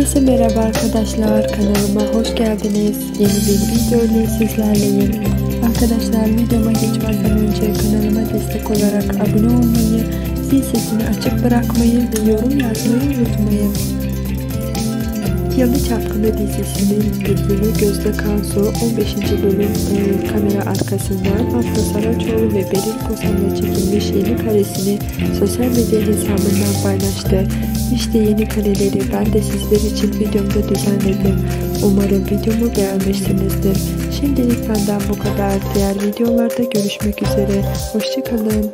Herkese merhaba arkadaşlar kanalıma hoş geldiniz. Yeni bir video ile sizlerleyim. Arkadaşlar videoma geçmeden önce kanalıma destek olarak abone olmayı, zil sesini açık bırakmayı ve yorum yazmayı unutmayın. Yalı Çapkını dizisinin bülbülü Gözde Kansu 15. bölüm e, kamera arkasından Afra Saraçoğlu ve Beril Kosan'la çekilmiş yeni karesini sosyal medya hesabından paylaştı. İşte yeni kareleri ben de sizler için videomda düzenledim. Umarım videomu beğenmişsinizdir. Şimdilik benden bu kadar. Diğer videolarda görüşmek üzere. Hoşçakalın.